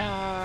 No.